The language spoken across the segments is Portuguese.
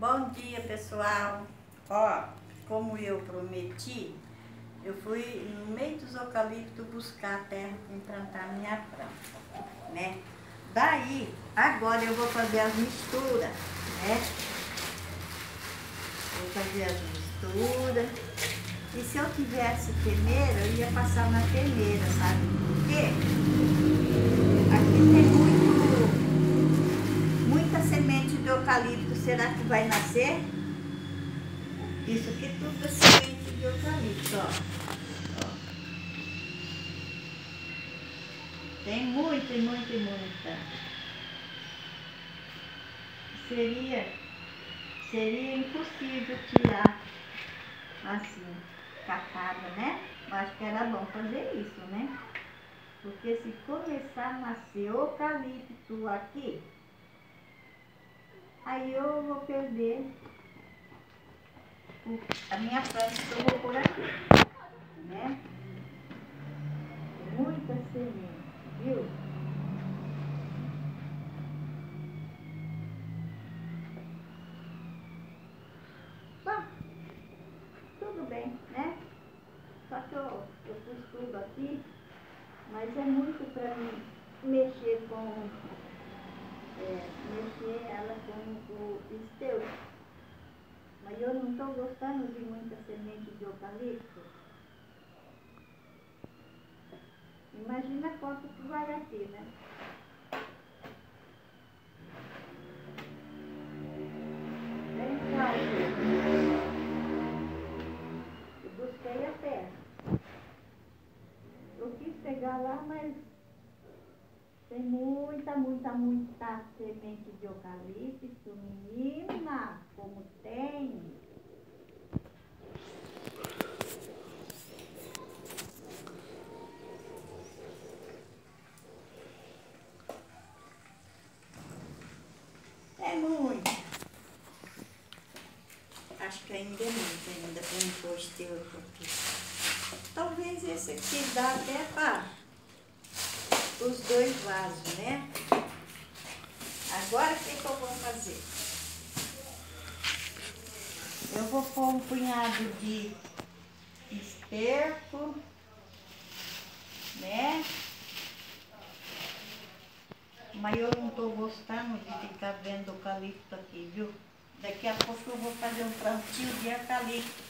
Bom dia, pessoal. Ó, como eu prometi, eu fui no meio dos eucaliptos buscar a terra para implantar minha planta, né? Daí, agora eu vou fazer as misturas, né? Vou fazer as misturas. E se eu tivesse peneira, eu ia passar na peneira, sabe por quê? Aqui tem muito, muita semente de eucalipto. Será que vai nascer? Isso aqui tudo é semente de eucalipto, ó. Tem muita, muita, muita. Seria, seria impossível tirar assim, cacada, né? Acho que era bom fazer isso, né? Porque se começar a nascer eucalipto aqui, aí eu vou perder a minha planta que eu vou por aqui, né? Muita semente, viu? Tudo bem, né? Só que eu, eu tudo aqui, mas é muito para mim mexer com, é, mexer ela com o esterco. Mas eu não estou gostando de muita semente de eucalipto. Imagina quanto que vai aqui, né? Eu busquei a terra. Eu quis pegar lá, mas tem muita, muita, muita semente de eucalipto, menina, como tem. É muito. Acho que ainda é muito ainda para um pôr esterco aqui. Talvez esse aqui dá até para os dois vasos, né? Agora o que, que eu vou fazer? Eu vou pôr um punhado de esterco, né? Mas eu não estou gostando de ficar vendo eucalipto aqui, viu? Daqui a pouco eu vou fazer um plantio de eucalipto.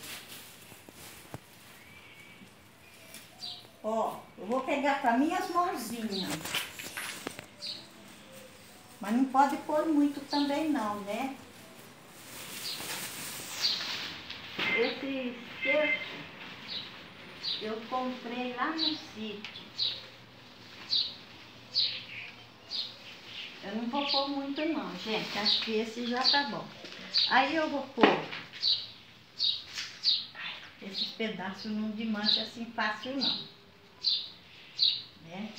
Ó, eu vou pegar para minhas mãozinhas. Mas não pode pôr muito também não, né? Esse esterco eu comprei lá no sítio. Eu não vou pôr muito não, gente. Acho que esse já tá bom. Aí eu vou pôr esses pedaços não de mancha assim fácil não. Né?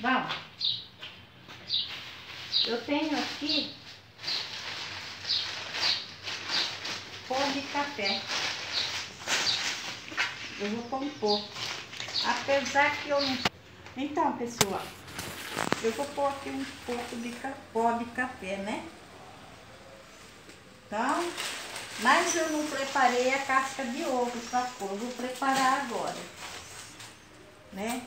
Bom, eu tenho aqui pó de café. Eu vou compor. Apesar que eu não... Então, pessoal, eu vou pôr aqui um pouco de pó de café, né? Então, mas eu não preparei a casca de ovo pôr. Vou preparar agora, né?